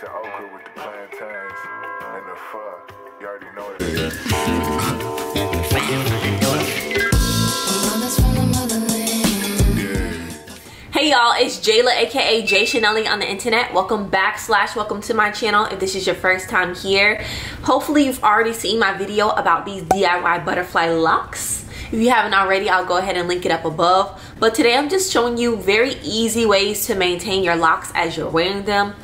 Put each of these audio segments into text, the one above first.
With the plantains and the pho. You already know what it is. Hey y'all, it's Jaila aka JaiChanellie on the internet. Welcome back slash welcome to my channel if this is your first time here. Hopefully you've already seen my video about these DIY butterfly locs. If you haven't already, I'll go ahead and link it up above. But today I'm just showing you very easy ways to maintain your locs as you're wearing them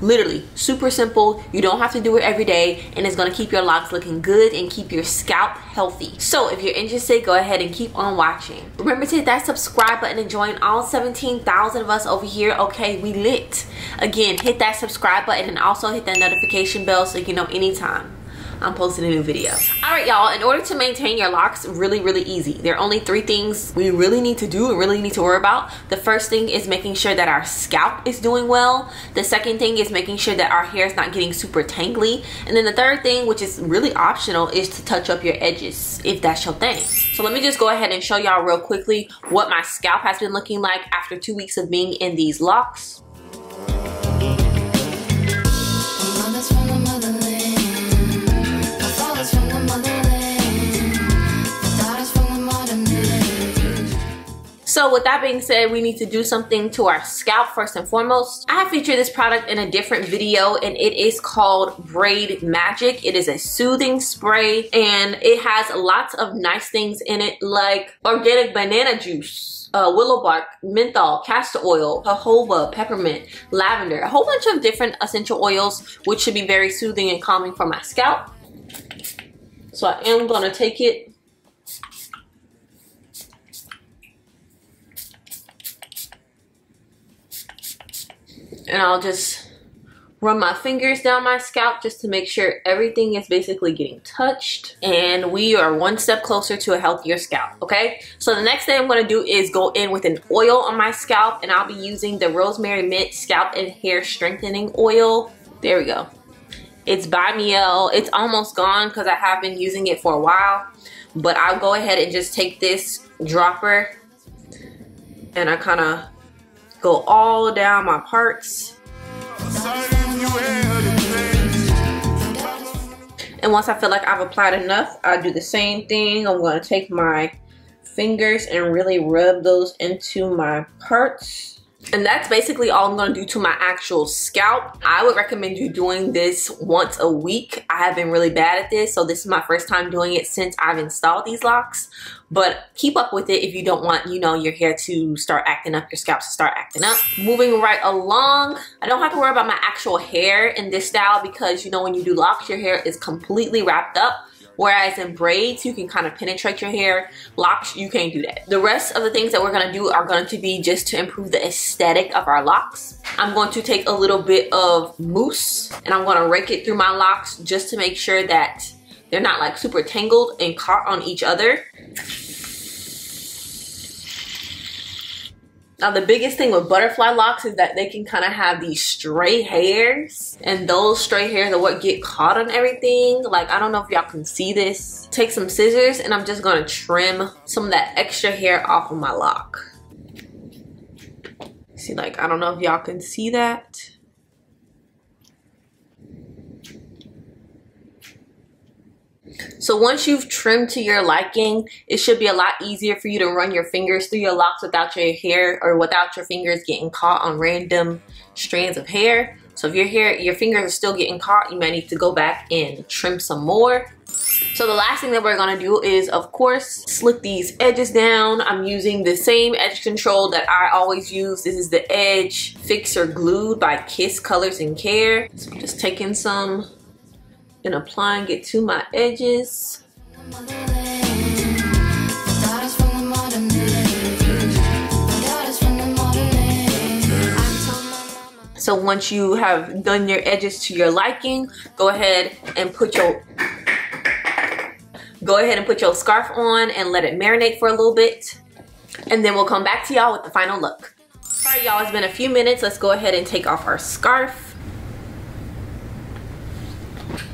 literally super simple. You don't have to do it every day and it's to keep your locs looking good and keep your scalp healthy. So if you're interested go ahead and keep on watching. Remember to hit that subscribe button and join all 17,000 of us over here okay? We lit. Again hit that subscribe button and also hit that notification bell so you know anytime I'm posting a new video. All right, y'all, in order to maintain your locs, really, really easy. There are only three things we really need to do and really need to worry about. The first thing is making sure that our scalp is doing well. The second thing is making sure that our hair is not getting super tangly. And then the third thing, which is really optional, is to touch up your edges if that's your thing. So let me just go ahead and show y'all real quickly what my scalp has been looking like after two weeks of being in these locs. So with that being said, we need to do something to our scalp first and foremost. I have featured this product in a different video and it is called Braid Magic. It is a soothing spray and it has lots of nice things in it like organic banana juice, uh, willow bark, menthol, castor oil, jojoba, peppermint, lavender, a whole bunch of different essential oils which should be very soothing and calming for my scalp. So I am to take it and I'll just run my fingers down my scalp just to make sure everything is basically getting touched and we are one step closer to a healthier scalp okay? So the next thing I'm going to do is go in with an oil on my scalp and I'll be using the rosemary mint scalp and hair strengthening oil. There we go. It's by Mielle it's almost gone because I have been using it for a while but I'll go ahead and just take this dropper and I kind of go all down my parts. And once I feel like I've applied enough, I do the same thing. I'm going to take my fingers and really rub those into my parts. And that's basically all I'm going to do to my actual scalp. I would recommend you doing this once a week. I have been really bad at this, so this is my first time doing it since I've installed these locs. But keep up with it if you don't want, you know, your hair to start acting up, your scalp to start acting up. Moving right along, I don't have to worry about my actual hair in this style because, you know, when you do locs, your hair is completely wrapped up. Whereas in braids, you can kind of penetrate your hair. Locs, you can't do that. The rest of the things that we're gonna do are going to be just to improve the aesthetic of our locs. I'm going to take a little bit of mousse and I'm gonna rake it through my locs just to make sure that they're not like super tangled and caught on each other. Now the biggest thing with butterfly locs is that they can kind of have these stray hairs and those stray hairs are what get caught on everything. Like I don't know if y'all can see this. Take some scissors and I'm just gonna trim some of that extra hair off of my loc. See like I don't know if y'all can see that. So once you've trimmed to your liking, it should be a lot easier for you to run your fingers through your locs without your hair or without your fingers getting caught on random strands of hair. So if your hair, your fingers are still getting caught, you might need to go back and trim some more. So the last thing that we're gonna do is, of course, slick these edges down. I'm using the same edge control that I always use. This is the Edge Fixer Glued by Kiss Colors and Care. So I'm just taking some and applying it to my edges. So once you have done your edges to your liking, go ahead and put your go ahead and put your scarf on and let it marinate for a little bit. And then we'll come back to y'all with the final look. All right, y'all, it's been a few minutes. Let's go ahead and take off our scarf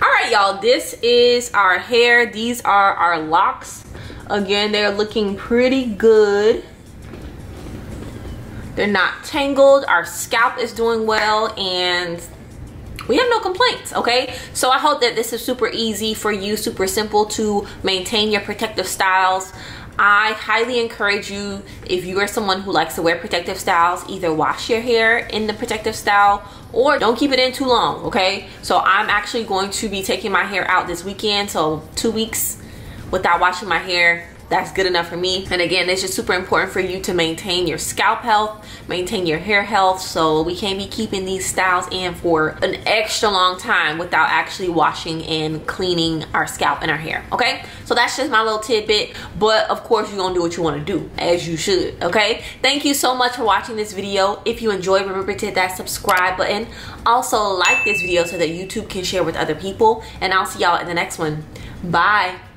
all right y'all this is our hair. These are our locs. Again they're looking pretty good. They're not tangled. Our scalp is doing well and we have no complaints okay? So i hope that this is super easy for you super simple to maintain your protective styles. I highly encourage you if you are someone who likes to wear protective styles either wash your hair in the protective style or don't keep it in too long okay? So I'm actually going to be taking my hair out this weekend so two weeks without washing my hair that's good enough for me. And again, it's just super important for you to maintain your scalp health, maintain your hair health. So we can't be keeping these styles in for an extra long time without actually washing and cleaning our scalp and our hair, okay? So that's just my little tidbit. But of course, you're gonna do what you wanna do, as you should, okay? Thank you so much for watching this video. If you enjoyed, remember to hit that subscribe button. Also, like this video so that YouTube can share with other people. And I'll see y'all in the next one. Bye.